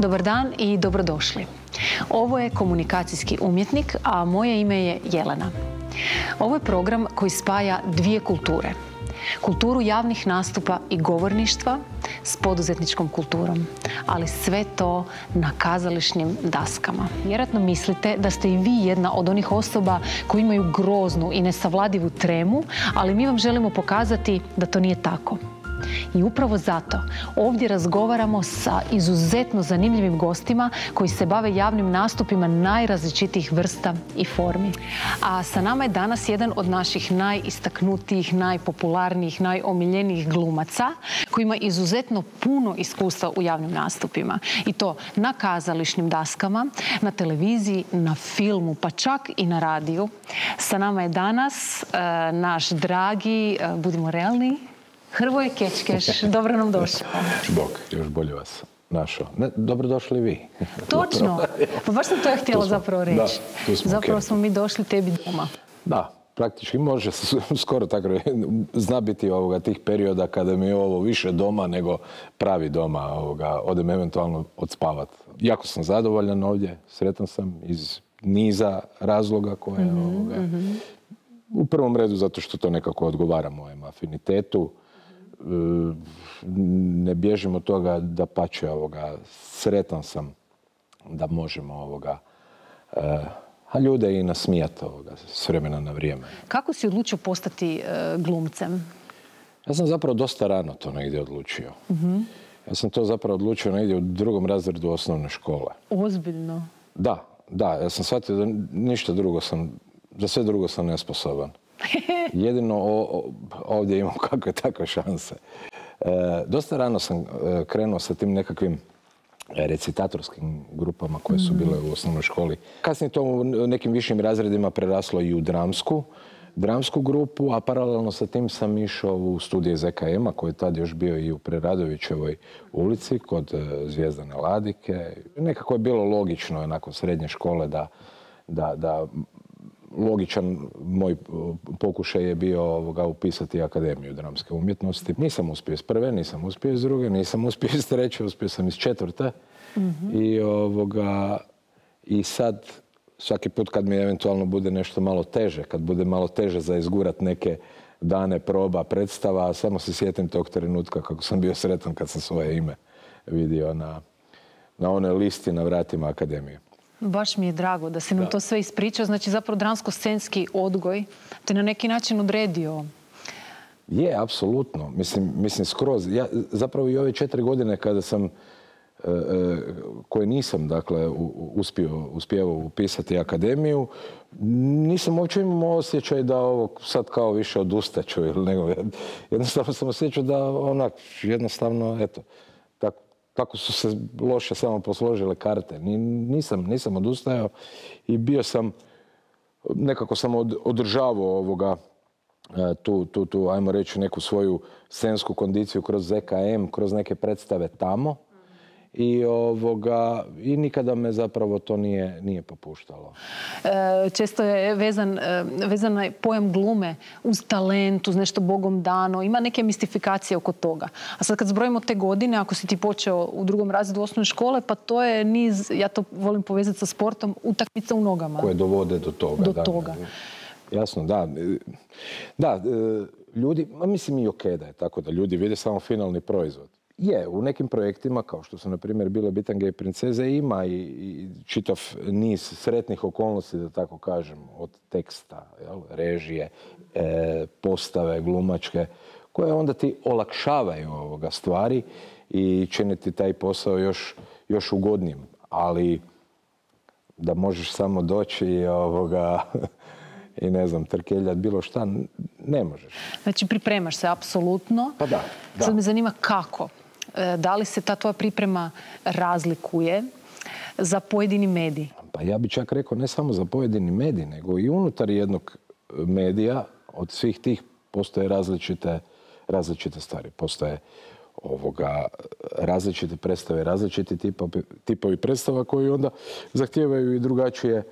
Dobar dan i dobrodošli. Ovo je komunikacijski umjetnik, a moje ime je Jelena. Ovo je program koji spaja dvije kulture. Kulturu javnih nastupa i govorništva s poduzetničkom kulturom, ali sve to na kazališnim daskama. Vjerojatno mislite da ste i vi jedna od onih osoba koji imaju groznu i nesavladivu tremu, ali mi vam želimo pokazati da to nije tako. I upravo zato ovdje razgovaramo sa izuzetno zanimljivim gostima koji se bave javnim nastupima najrazličitijih vrsta i formi. A sa nama je danas jedan od naših najistaknutijih, najpopularnijih, najomiljenijih glumaca koji ima izuzetno puno iskustva u javnim nastupima. I to na kazališnim daskama, na televiziji, na filmu, pa čak i na radiju. Sa nama je danas e, naš dragi, e, budimo realni, Hrvoje Kečkeš, dobro nam došao. Bog, još bolje vas našao. Ne, dobrodošli vi. Točno. Pa baš sam to htjela zapravo reći. zapravo smo mi došli tebi doma. Da, praktički može se skoro tako zna biti ovoga, tih perioda kada mi je ovo više doma nego pravi doma. Ovoga, odem eventualno odspavat. Jako sam zadovoljan ovdje, sretan sam iz niza razloga koje mhm, ovoga, mhm. u prvom redu zato što to nekako odgovara mojem afinitetu ne bježim od toga da pače ovoga, sretan sam da možemo ovoga, eh, a ljude i nasmijati ovoga, s vremena na vrijeme. Kako si odlučio postati eh, glumcem? Ja sam zapravo dosta rano to negdje odlučio. Mhm. Ja sam to zapravo odlučio negdje u drugom razredu osnovne škole. Ozbiljno? Da, da. Ja sam shvatio da ništa drugo sam, za sve drugo sam nesposoban. Jedino ovdje imam kakve takve šanse. E, dosta rano sam e, krenuo sa tim nekakvim recitatorskim grupama koje su bile u osnovnoj školi. Kasnije to u nekim višim razredima preraslo i u dramsku, dramsku grupu, a paralelno sa tim sam išao u studije ZKM-a koji je tad još bio i u Preradovićevoj ulici kod e, Zvijezdane Ladike. Nekako je bilo logično nakon srednje škole da, da, da logičan moj pokušaj je bio ovoga, upisati Akademiju dramske umjetnosti. Nisam uspio iz prve, nisam uspio iz druge, nisam uspio iz treće, uspio sam iz četvrte. I, ovoga, I sad, svaki put kad mi eventualno bude nešto malo teže, kad bude malo teže za izgurat neke dane proba, predstava, samo se sjetim tog trenutka kako sam bio sretan kad sam svoje ime vidio na, na one listi na vratima Akademije. Baš mi je drago da si nam to sve ispričao. Znači zapravo dramsko-scenski odgoj te na neki način odredio. Je, apsolutno. Mislim, mislim skroz. Ja zapravo i ove četiri godine kada sam e, e, koje nisam dakle uspio, uspjevao upisati akademiju, nisam uopće imao osjećaj da ovo sad kao više odustaću ili nego jednostavno sam osjećao da onak jednostavno eto kako su se loše samo posložile karte. Nisam, nisam odustajao i bio sam, nekako sam održavao ovoga, e, tu, tu, tu, ajmo reći, neku svoju scensku kondiciju kroz ZKM, kroz neke predstave tamo i, ovoga, i nikada me zapravo to nije, nije popuštalo. E, često je vezan, e, vezan pojam glume uz talent, uz nešto bogom dano. Ima neke mistifikacije oko toga. A sad kad zbrojimo te godine, ako si ti počeo u drugom razredu osnovne škole, pa to je niz, ja to volim povezati sa sportom, utakmica u nogama. Koje dovode do toga. Do toga. Jasno, da. Da, e, ljudi, mislim i ok da je tako da ljudi vide samo finalni proizvod. Je, u nekim projektima, kao što su na primjer bile Bitange i princeze, ima i, čitav niz sretnih okolnosti, da tako kažem, od teksta, režije, e, postave, glumačke, koje onda ti olakšavaju ovoga stvari i čine ti taj posao još, još ugodnijim. Ali da možeš samo doći i ovoga i ne znam, trkeljat bilo šta, ne možeš. Znači pripremaš se apsolutno. Pa da, da. Sad me zanima kako. E, da li se ta tvoja priprema razlikuje za pojedini medij? Pa ja bi čak rekao ne samo za pojedini medij, nego i unutar jednog medija od svih tih postoje različite, različite stvari. Postoje ovoga, različite predstave, različiti tipovi, tipovi predstava koji onda zahtijevaju i drugačije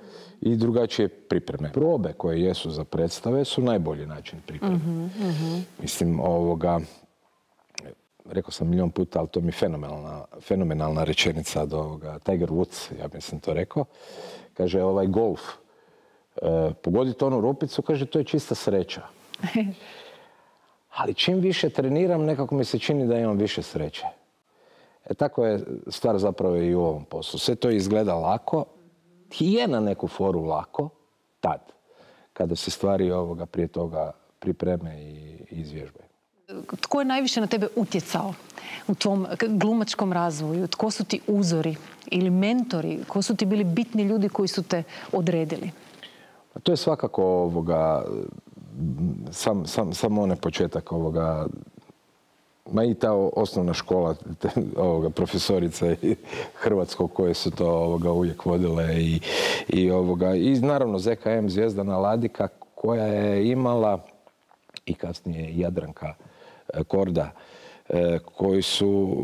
i drugačije pripreme. Probe koje jesu za predstave su najbolji način pripreme. Mhm, mhm. Mislim, ovoga, rekao sam milijon puta, ali to mi je fenomenalna, fenomenalna rečenica od ovoga. Tiger Woods, ja sam to rekao. Kaže, ovaj golf, e, pogoditi onu rupicu, kaže, to je čista sreća. Ali čim više treniram, nekako mi se čini da imam više sreće. E, tako je stvar zapravo i u ovom poslu. Sve to izgleda lako i je na neku foru lako, tad, kada se stvari ovoga prije toga pripreme i izvježbaju. Tko je najviše na tebe utjecao u tvom glumačkom razvoju? Tko su ti uzori ili mentori? Ko su ti bili bitni ljudi koji su te odredili? Pa to je svakako ovoga, sam, sam, sam onaj početak ovoga, ma i ta osnovna škola ovoga, profesorica hrvatskog koje su to ovoga, uvijek vodile i, i, ovoga, i naravno ZKM Zvijezdana Ladika koja je imala i kasnije Jadranka Korda e, koji su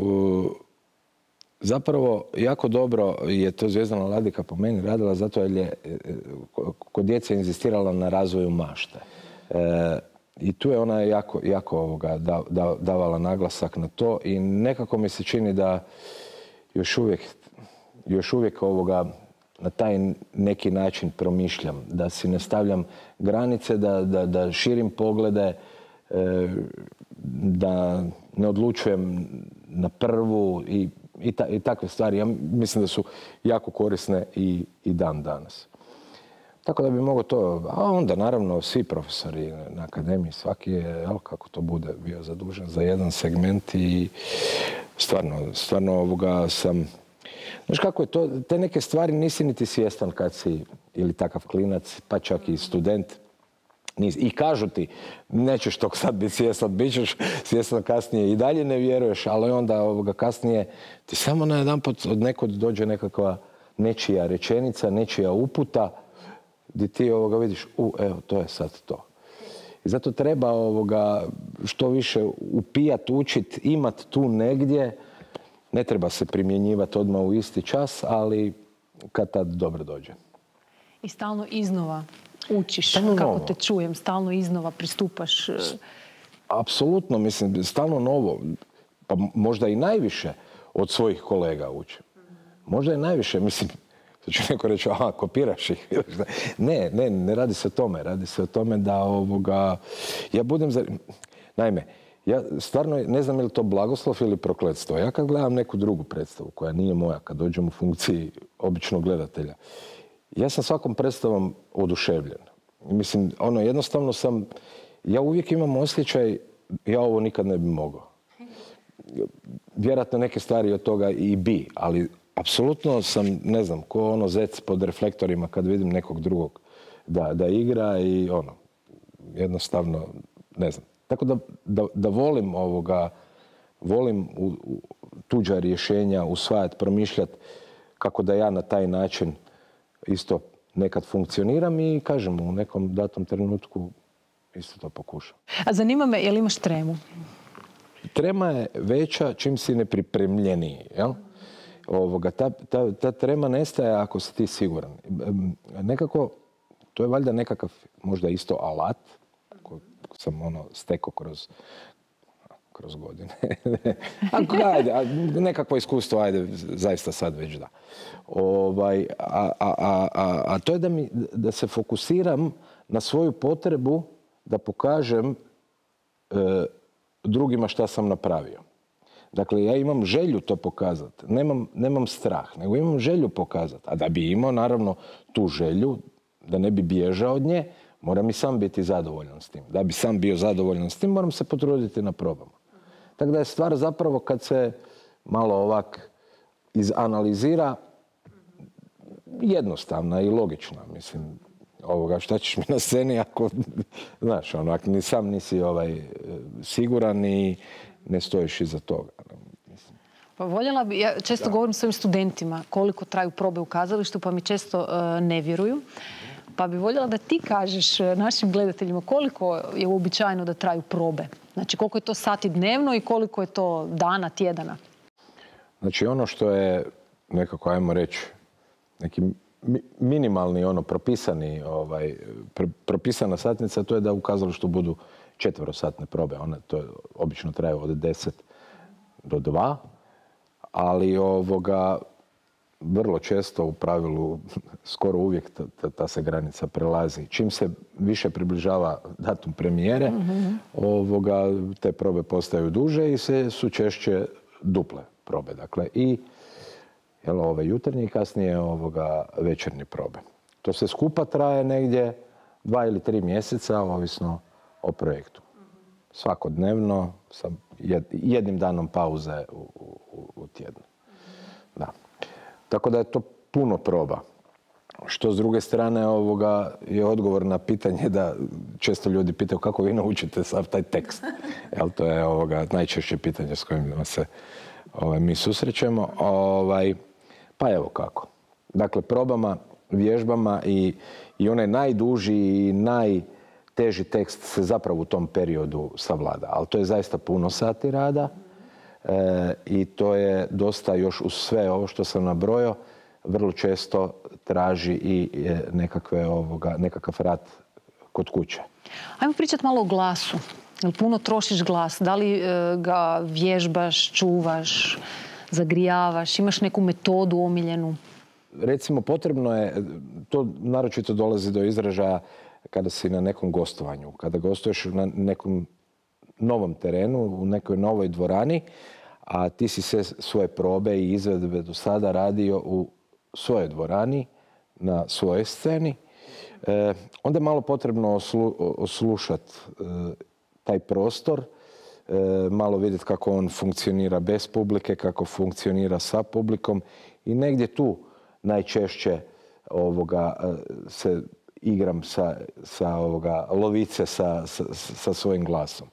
e, zapravo jako dobro je to Zvijezdana Ladika po meni radila zato jer je kod djece inzistirala na razvoju mašte. I tu je ona jako, jako ovoga davala naglasak na to i nekako mi se čini da još uvijek, još uvijek ovoga na taj neki način promišljam, da si ne stavljam granice, da, da, da širim poglede, e, da ne odlučujem na prvu i, i, i takve stvari. Ja mislim da su jako korisne i, i dan danas. Tako da bi mogao to, a onda naravno svi profesori na akademiji, svaki je, kako to bude, bio zadužen za jedan segment i stvarno, stvarno ovoga sam, znaš kako je to, te neke stvari nisi niti svjestan kad si ili takav klinac, pa čak i student, i kažu ti, nećeš tog sad biti svjestan, bit ćeš kasnije i dalje ne vjeruješ, ali onda ovoga kasnije ti samo na jedan od nekog dođe nekakva nečija rečenica, nečija uputa, gdje ti ovoga vidiš, u, evo, to je sad to. I zato treba ovoga što više upijat, učit, imat tu negdje. Ne treba se primjenjivati odmah u isti čas, ali kad tad dobro dođe. I stalno iznova učiš, kako te čujem, stalno iznova pristupaš. E, Apsolutno, mislim, stalno novo. Pa možda i najviše od svojih kolega učim. Možda i najviše, mislim, to će neko reći, aha, kopiraš ih. ne, ne, ne radi se o tome. Radi se o tome da ovoga, ja budem za... Naime, ja stvarno ne znam je li to blagoslov ili prokletstvo. Ja kad gledam neku drugu predstavu koja nije moja, kad dođem u funkciji običnog gledatelja, ja sam svakom predstavom oduševljen. Mislim, ono, jednostavno sam, ja uvijek imam osjećaj, ja ovo nikad ne bi mogao. Vjerojatno neke stvari od toga i bi, ali apsolutno sam, ne znam, ko ono zec pod reflektorima kad vidim nekog drugog da, da igra i ono, jednostavno, ne znam. Tako da, da, da volim ovoga, volim tuđa rješenja usvajati, promišljati kako da ja na taj način isto nekad funkcioniram i kažem u nekom datom trenutku isto to pokušam. A zanima me, je li imaš tremu? Trema je veća čim si nepripremljeniji, jel? Ovoga, ta, ta, ta trema nestaje ako si ti siguran. Nekako, to je valjda nekakav možda isto alat koji sam ono stekao kroz, kroz godine. ajde, nekakvo iskustvo, ajde, zaista sad već da. Ovaj, a, a, a, a, to je da, mi, da se fokusiram na svoju potrebu da pokažem e, drugima šta sam napravio. Dakle, ja imam želju to pokazati. Nemam, nemam strah, nego imam želju pokazati. A da bi imao, naravno, tu želju, da ne bi bježao od nje, moram i sam biti zadovoljan s tim. Da bi sam bio zadovoljan s tim, moram se potruditi na probama. Tako da je stvar zapravo kad se malo ovak izanalizira, jednostavna i logična. Mislim, ovoga, šta ćeš mi na sceni ako, znaš, ono, ako ni sam nisi ovaj, siguran i ne stojiš iza toga. Pa voljela bi, ja često govorim svojim studentima koliko traju probe u kazalištu, pa mi često uh, ne vjeruju. Pa bi voljela da ti kažeš e, našim gledateljima koliko je uobičajeno da traju probe. Znači koliko je to sati dnevno i koliko je to dana, tjedana. Znači ono što je nekako, ajmo reći, neki minimalni, ono, propisani, ovaj, propisana satnica, to je da u kazalištu budu četverosatne probe. One to obično traju od 10 do dva, ali ovoga, vrlo često u pravilu, skoro uvijek ta, se granica prelazi. Čim se više približava datum premijere, ovoga, te probe postaju duže i se su češće duple probe. Dakle, i jel, ove jutarnje i kasnije ovoga večernje probe. To se skupa traje negdje dva ili tri mjeseca, ovisno o projektu. Svakodnevno, sa jednim danom pauze u, u, u tjednu. Da. Tako da je to puno proba. Što s druge strane ovoga je odgovor na pitanje da često ljudi pitaju kako vi naučite sav taj tekst. Jel, to je ovoga najčešće pitanje s kojim se ovaj, mi susrećemo. Ovaj, pa evo kako. Dakle, probama, vježbama i, i onaj najduži i najteži tekst se zapravo u tom periodu savlada. Ali to je zaista puno sati rada i to je dosta još uz sve ovo što sam nabrojao vrlo često traži i e, nekakve, ovoga, nekakav rad kod kuće. Ajmo pričati malo o glasu. Jel puno trošiš glas? Da li e, ga vježbaš, čuvaš, zagrijavaš? Imaš neku metodu omiljenu? Recimo, potrebno je, to naročito dolazi do izražaja kada si na nekom gostovanju. Kada gostuješ na nekom novom terenu, u nekoj novoj dvorani, a ti si sve svoje probe i izvedbe do sada radio u svojoj dvorani, na svojoj sceni, e, onda je malo potrebno oslušati e, taj prostor, e, malo vidjeti kako on funkcionira bez publike, kako funkcionira sa publikom i negdje tu najčešće ovoga se igram sa, sa ovoga lovice sa, sa, sa svojim glasom.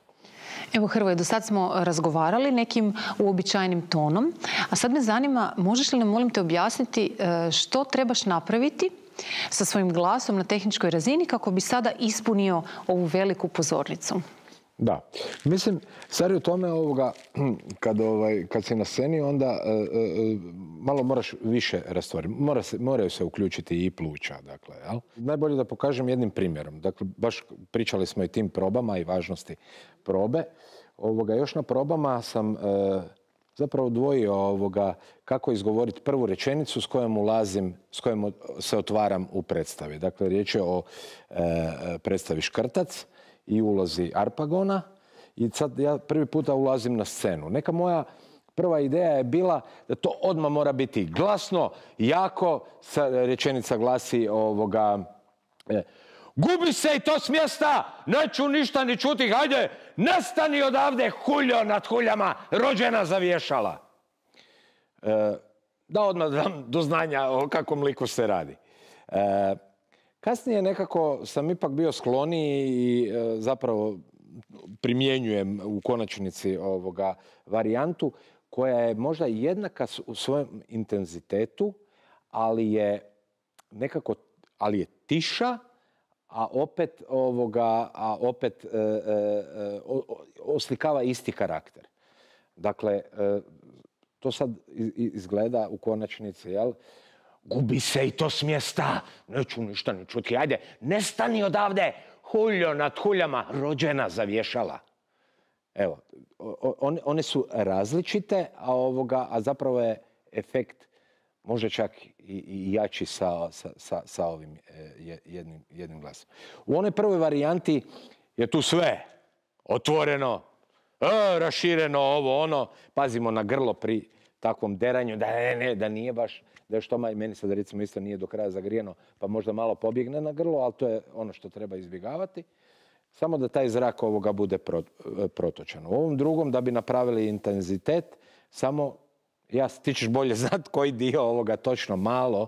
Evo Hrvoje, do sad smo razgovarali nekim uobičajenim tonom, a sad me zanima, možeš li nam molim te objasniti e, što trebaš napraviti sa svojim glasom na tehničkoj razini kako bi sada ispunio ovu veliku pozornicu? Da. Mislim, stvar je u tome ovoga, kad, ovaj, kad si na sceni, onda e, e, malo moraš više rastvoriti. Mora se, moraju se uključiti i pluća. Dakle, jel? Najbolje da pokažem jednim primjerom. Dakle, baš pričali smo i tim probama i važnosti probe. Ovoga, još na probama sam e, zapravo dvojio ovoga, kako izgovoriti prvu rečenicu s kojom ulazim, s kojom se otvaram u predstavi. Dakle, riječ je o predstavi Škrtac i ulozi Arpagona i sad ja prvi puta ulazim na scenu. Neka moja prva ideja je bila da to odmah mora biti glasno, jako, rečenica glasi ovoga... E, Gubi se i to s mjesta, neću ništa ni čuti, hajde, nestani odavde, huljo nad huljama, rođena zavješala. E, da odmah dam do znanja o kakvom liku se radi. E, Kasnije nekako sam ipak bio skloniji i e, zapravo primjenjujem u konačnici ovoga varijantu koja je možda jednaka u svojem intenzitetu, ali je nekako, ali je tiša, a opet ovoga, a opet e, e, oslikava isti karakter. Dakle, to sad izgleda u konačnici, jel? Gubi se i to s mjesta. Neću ništa ni čuti. Ajde, nestani odavde. Huljo nad huljama. Rođena zavješala. Evo, one su različite, a, ovoga, a zapravo je efekt možda čak i, jači sa, sa, sa, ovim e, jednim, jednim glasom. U onoj prvoj varijanti je tu sve otvoreno, e, rašireno, ovo, ono. Pazimo na grlo pri takvom deranju, da, ne, ne, da nije baš da što maj, meni sad recimo isto nije do kraja zagrijeno, pa možda malo pobjegne na grlo, ali to je ono što treba izbjegavati. Samo da taj zrak ovoga bude protočan. U ovom drugom, da bi napravili intenzitet, samo, ja, ti ćeš bolje znati koji dio ovoga točno malo,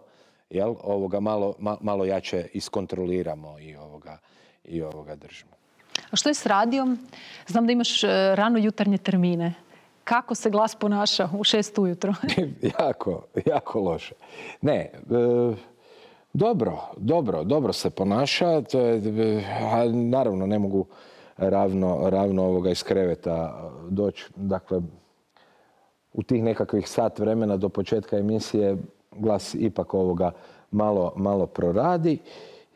jel, ovoga malo, malo jače iskontroliramo i ovoga, i ovoga držimo. A što je s radijom? Znam da imaš e, rano jutarnje termine kako se glas ponaša u šest ujutro? jako, jako loše. Ne, e, dobro, dobro, dobro se ponaša. To je, a naravno ne mogu ravno, ravno ovoga iz kreveta doći. Dakle, u tih nekakvih sat vremena do početka emisije glas ipak ovoga malo, malo proradi.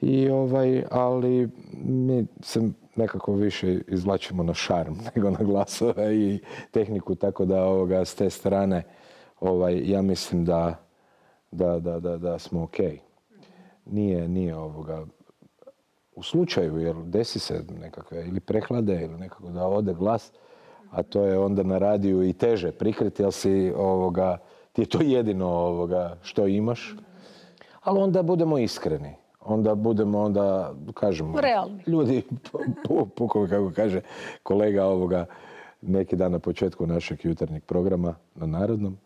I ovaj, ali mi se nekako više izvlačimo na šarm nego na glasove i tehniku, tako da ovoga, s te strane ovaj, ja mislim da, da, da, da, da smo ok. Nije, nije ovoga, u slučaju, jer desi se nekakve ili prehlade ili nekako da ode glas, a to je onda na radiju i teže prikriti, jer si ovoga, ti je to jedino ovoga što imaš. Ali onda budemo iskreni. Onda budemo, onda kažemo... Realni. Ljudi, pukovi, kako kaže kolega ovoga, neki dan na početku našeg jutarnjeg programa na Narodnom,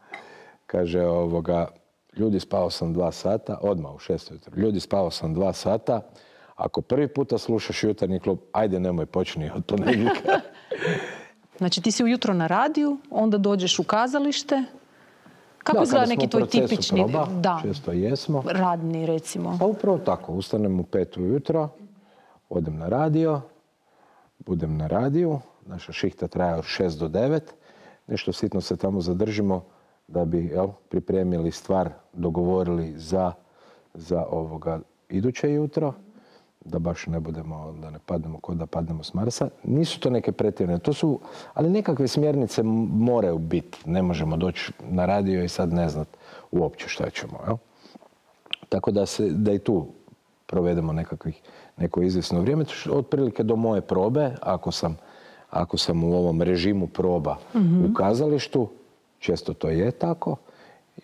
kaže ovoga, ljudi spao sam dva sata, odmah u šest ujutro, ljudi spao sam dva sata, ako prvi puta slušaš jutarnji klub, ajde nemoj počni od ponedjeljka. Znači ti si ujutro na radiju, onda dođeš u kazalište. Kako Da, izgleda neki tvoj tipični proba, da, Često jesmo. radni recimo? Pa upravo tako, ustanem u pet ujutro, odem na radio, budem na radiju, naša šihta traje od 6 do 9, nešto sitno se tamo zadržimo da bi jel, pripremili stvar, dogovorili za, za ovoga iduće jutro, da baš ne budemo, da ne padnemo kod da padnemo s Marsa. Nisu to neke pretjerane, to su, ali nekakve smjernice moraju biti. Ne možemo doći na radio i sad ne znat uopće šta ćemo. Jel? Tako da, se, da i tu provedemo nekakvih, neko izvjesno vrijeme. Otprilike do moje probe, ako sam, ako sam u ovom režimu proba u kazalištu, često to je tako.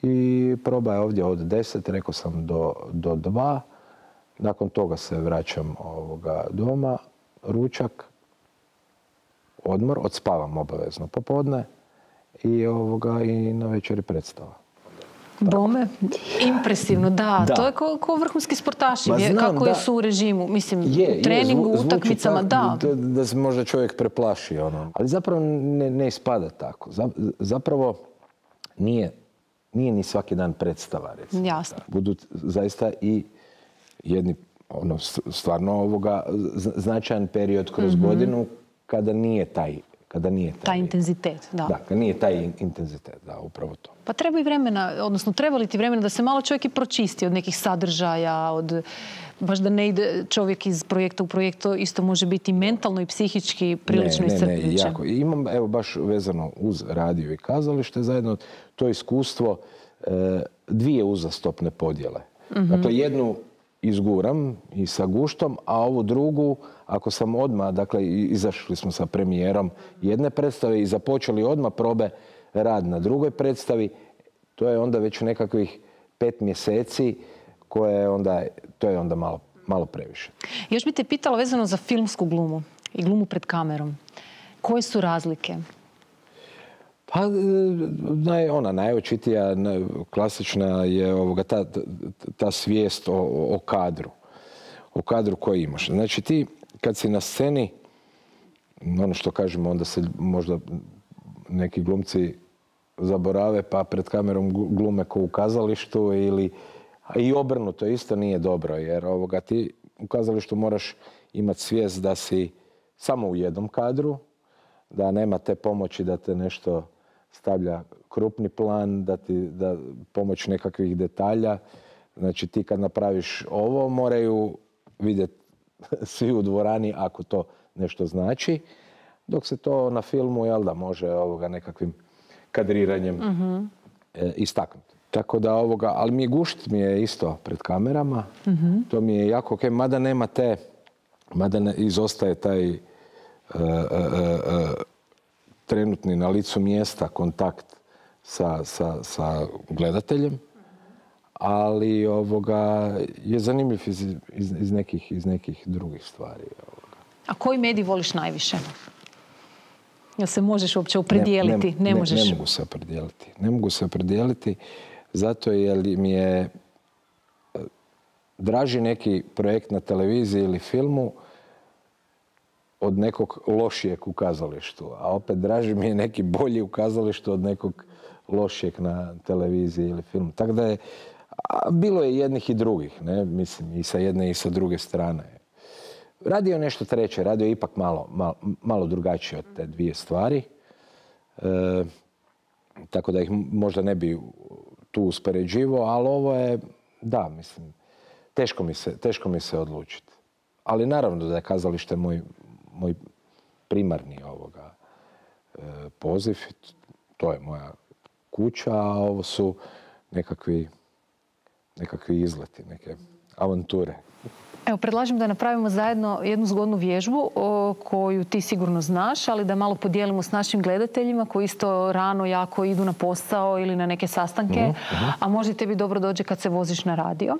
I proba je ovdje od 10, rekao sam, do, do 2. Nakon toga se vraćam ovoga doma, ručak, odmor, odspavam obavezno popodne i, ovoga, i na večeri predstava. Bome, impresivno, da. Da. To je ko, ko vrhunski sportaši, znam, kako da. su u režimu. Mislim, Je, u treningu, je, zvu- zvuči utakmicama, da. da. Da se možda čovjek preplaši. Ono. Ali zapravo ne, ne ispada tako. Za- Zapravo nije, nije ni svaki dan predstava. Recimo. Jasno. Budu zaista i jedni ono, stvarno ovoga značajan period kroz godinu kada nije taj kada nije taj, Mhm. Taj intenzitet, da. Da, kada nije taj in- intenzitet, da, upravo to. Pa treba i vremena, odnosno treba li ti vremena da se malo čovjek i pročisti od nekih sadržaja, od baš da ne ide čovjek iz projekta u projekt, to isto može biti mentalno i psihički prilično ne, ne, ne, jako. Imam, evo, baš vezano uz radio i kazalište zajedno, to iskustvo e, dvije uzastopne podjele. Dakle, jednu izguram i sa guštom, a ovu drugu, ako sam odmah, dakle, izašli smo sa premijerom jedne predstave i započeli odmah probe rad na drugoj predstavi, to je onda već nekakvih pet mjeseci koje je onda, to je onda malo, malo previše. Još bi te pitala vezano za filmsku glumu i glumu pred kamerom. Koje su razlike? Pa, e, naj, ona najočitija, na- klasična je ovoga, ta, ta- svijest o, o kadru. O kadru koji imaš. Znači ti, kad si na sceni, ono što kažemo, onda se možda neki glumci zaborave pa pred kamerom glume ko u kazalištu ili a i obrnuto isto nije dobro jer ovoga ti u kazalištu moraš imati svijest da si samo u jednom kadru, da nema te pomoći da te nešto stavlja krupni plan, da ti da pomoć nekakvih detalja. Znači ti kad napraviš ovo moraju vidjeti svi u dvorani ako to nešto znači. Dok se to na filmu, jel da, može ovoga nekakvim kadriranjem e, istaknuti. Tako da ovoga, ali mi je gušt mi je isto pred kamerama. To mi je jako ok, mada nema te, mada ne, izostaje taj e, e, e, trenutni na licu mjesta kontakt sa, sa, sa gledateljem, ali ovoga je zanimljiv iz, iz, iz nekih, iz nekih drugih stvari. ovoga. A koji medij voliš najviše? Jel se možeš uopće opredijeliti? Ne, možeš. Ne mogu se opredijeliti. Ne mogu se opredijeliti zato jer mi je e, draži neki projekt na televiziji ili filmu od nekog lošijeg u kazalištu. A opet draži mi je neki bolji u kazalištu od nekog lošijeg na televiziji ili filmu. Tako da je, bilo je jednih i drugih, ne? Mislim, i sa jedne i sa druge strane. Radio je nešto treće, radio je ipak malo, malo, malo drugačije od te dvije stvari. E, tako da ih možda ne bi tu uspoređivao, ali ovo je, da, mislim, teško mi se, teško mi se odlučiti. Ali naravno da je kazalište moj, moj primarni ovoga e, poziv. To je moja kuća, a ovo su nekakvi, nekakvi izleti, neke avanture. Evo, predlažem da napravimo zajedno jednu zgodnu vježbu o, koju ti sigurno znaš, ali da malo podijelimo s našim gledateljima koji isto rano jako idu na posao ili na neke sastanke, Mhm, a možda tebi dobro dođe kad se voziš na radio.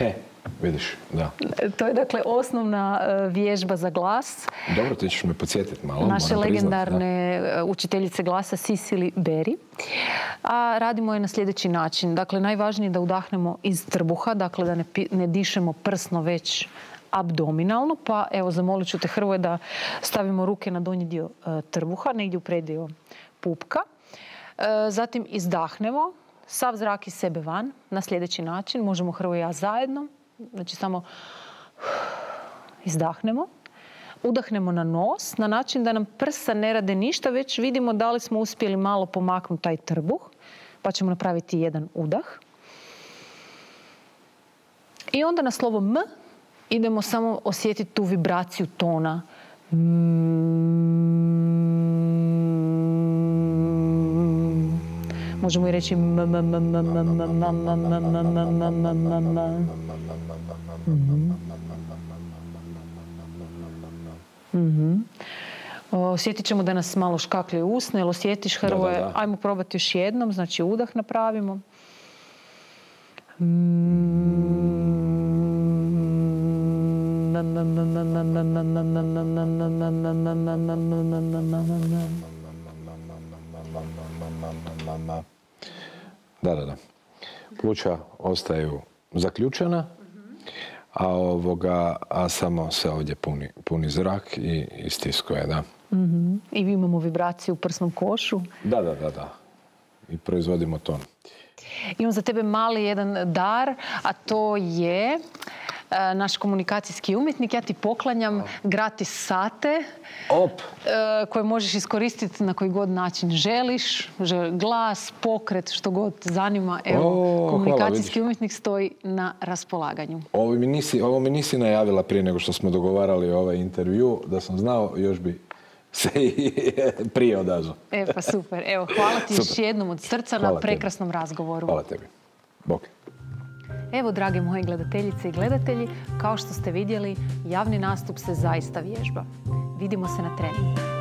E, vidiš, da. To je dakle osnovna e, vježba za glas Dobro, ti ćeš me podsjetiti malo. naše priznat, legendarne e, učiteljice glasa Sisili Beri. A radimo je na sljedeći način. Dakle, najvažnije je da udahnemo iz trbuha, dakle da ne, dišemo prsno već abdominalno, pa evo zamolit ću te Hrvoje da stavimo ruke na donji dio e, trbuha, negdje u predio pupka. E, zatim izdahnemo, sav zrak iz sebe van na sljedeći način. Možemo Hrvoje i ja zajedno. Znači samo izdahnemo. Udahnemo na nos na način da nam prsa ne rade ništa, već vidimo da li smo uspjeli malo pomaknuti taj trbuh. Pa ćemo napraviti jedan udah. I onda na slovo M idemo samo osjetiti tu vibraciju tona. Mm. možemo i reći Osjetit ćemo da nas malo škaklje usne, jel osjetiš Hrvoje? Ajmo probati još jednom, znači udah napravimo. Da, da, da. Pluća ostaju zaključena, a, ovoga, a samo se ovdje puni, puni zrak i istiskuje, da. I mi imamo vibraciju u prsnom košu. Da, da, da, da. I proizvodimo ton. Imam za tebe mali jedan dar, a to je naš komunikacijski umjetnik. Ja ti poklanjam gratis sate Op! e, koje možeš iskoristiti na koji god način želiš. Že- Glas, pokret, što god zanima. Evo, O, komunikacijski umjetnik stoji na raspolaganju. Ovo mi, nisi, ovo mi nisi najavila prije nego što smo dogovarali ovaj intervju. Da sam znao, još bi se i prije odazvao. E pa super. Evo, hvala ti još jednom od srca Hvala na tebi. prekrasnom razgovoru. Hvala tebi. Bok. Evo, drage moje gledateljice i gledatelji, kao što ste vidjeli, javni nastup se zaista vježba. Vidimo se na treningu.